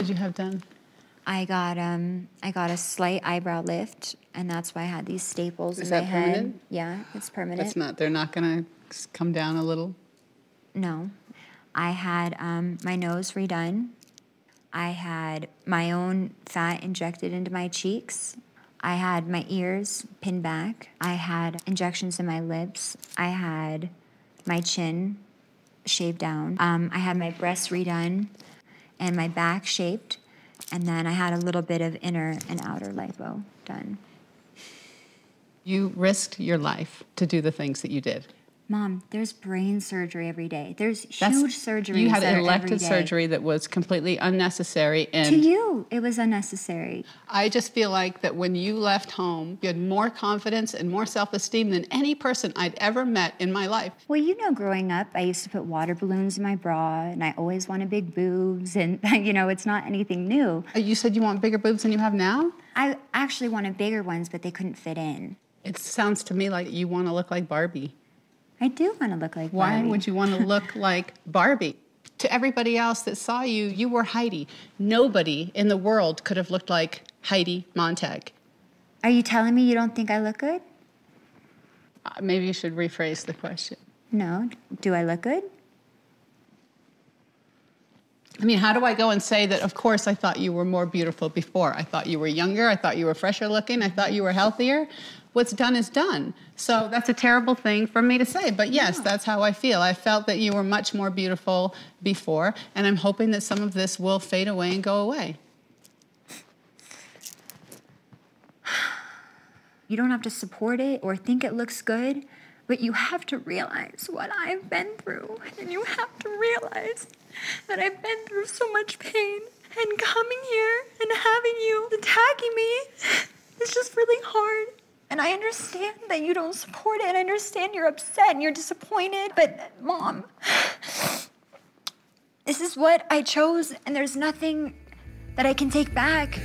did you have done? I got um I got a slight eyebrow lift, and that's why I had these staples Is in my that head. permanent? Yeah, it's permanent. It's not, they're not gonna come down a little? No. I had um, my nose redone. I had my own fat injected into my cheeks. I had my ears pinned back. I had injections in my lips. I had my chin shaved down. Um, I had my breasts redone and my back shaped. And then I had a little bit of inner and outer lipo done. You risked your life to do the things that you did. Mom, there's brain surgery every day. There's That's- huge surgery. You had that are every elective surgery that was completely unnecessary To you, it was unnecessary. I just feel like that when you left home, you had more confidence and more self-esteem than any person I'd ever met in my life. Well, you know, growing up, I used to put water balloons in my bra, and I always wanted big boobs, and you know, it's not anything new. Uh, You said you want bigger boobs than you have now? I actually wanted bigger ones, but they couldn't fit in. It sounds to me like you want to look like Barbie. I do want to look like Why Barbie. would you want to look like Barbie? To everybody else that saw you, you were Heidi. Nobody in the world could have looked like Heidi Montag. Are you telling me you don't think I look good? Uh, Maybe you should rephrase the question. No. Do I look good? I mean, how do I go and say that, of course, I thought you were more beautiful before? I thought you were younger. I thought you were fresher looking. I thought you were healthier. What's done is done. So that's a terrible thing for me to say. But yes, that's how I feel. I felt that you were much more beautiful before. And I'm hoping that some of this will fade away and go away. You don't have to support it or think it looks good, but you have to realize what I've been through. And you have to realize that I've been through so much pain. And coming here and having you attacking me is just really hard. And I understand that you don't support it, and I understand you're upset and you're disappointed. But, Mom, this is what I chose, and there's nothing that I can take back.